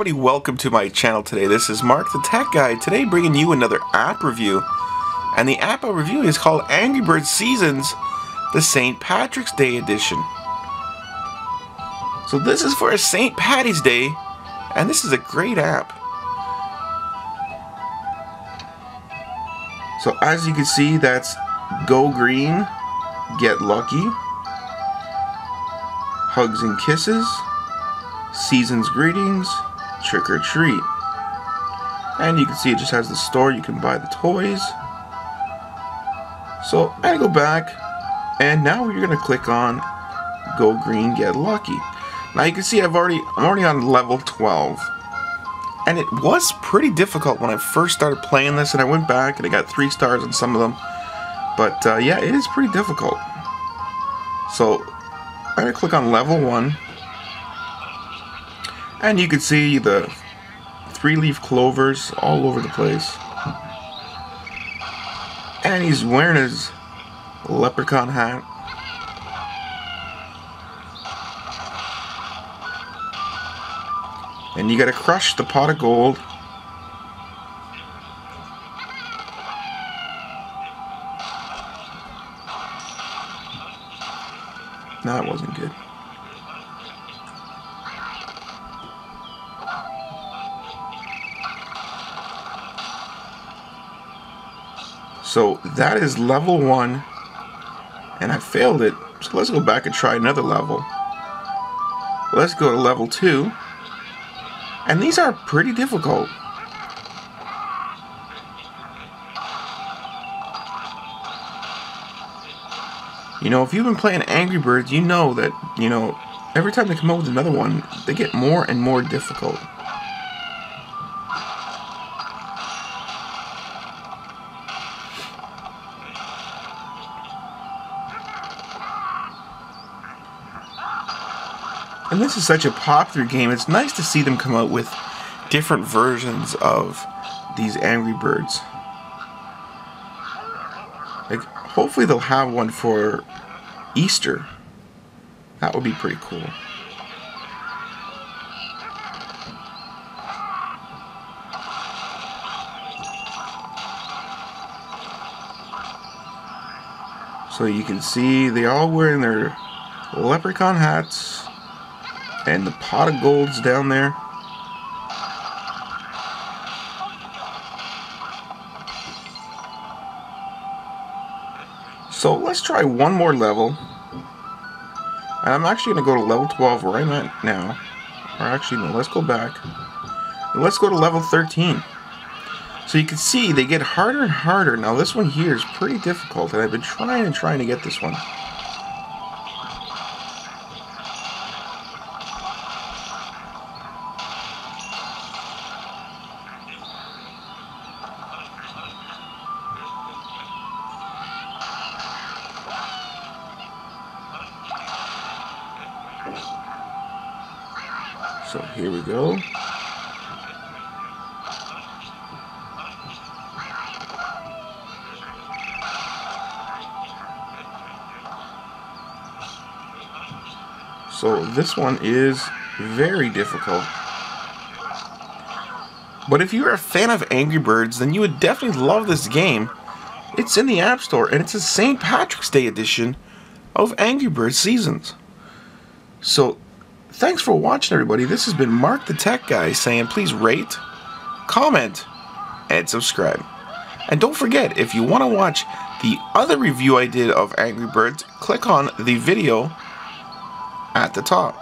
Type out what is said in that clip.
everybody, welcome to my channel today. This is Mark the Tech Guy, today bringing you another app review. And the app I'm reviewing is called Angry Birds Seasons, the St. Patrick's Day edition. So this is for a St. Patty's Day, and this is a great app. So as you can see, that's Go Green, Get Lucky, Hugs and Kisses, Season's Greetings, Trick or Treat. And you can see it just has the store, you can buy the toys. So I go back, and now you're gonna click on Go Green, Get Lucky. Now you can see I've already I'm already on level 12. And it was pretty difficult when I first started playing this and I went back and I got 3 stars on some of them. But uh, yeah, it is pretty difficult. So I'm to click on level 1 and you can see the three leaf clovers all over the place. And he's wearing his leprechaun hat. And you gotta crush the pot of gold. That wasn't good. So that is level one, and I failed it. So let's go back and try another level. Let's go to level two, and these are pretty difficult. You know, if you've been playing Angry Birds, you know that, you know, every time they come out with another one, they get more and more difficult. And this is such a popular game, it's nice to see them come out with different versions of these Angry Birds. Like, hopefully they'll have one for Easter. That would be pretty cool. So you can see they all wearing their leprechaun hats and the pot of gold's down there. So let's try one more level. And I'm actually going to go to level 12 where I'm at now. Or actually, no, let's go back. And let's go to level 13. So you can see they get harder and harder. Now this one here is pretty difficult and I've been trying and trying to get this one. So here we go. So this one is very difficult. But if you're a fan of Angry Birds, then you would definitely love this game. It's in the App Store, and it's a St. Patrick's Day edition of Angry Birds Seasons. So, thanks for watching, everybody. This has been Mark the Tech Guy saying please rate, comment, and subscribe. And don't forget, if you want to watch the other review I did of Angry Birds, click on the video at the top.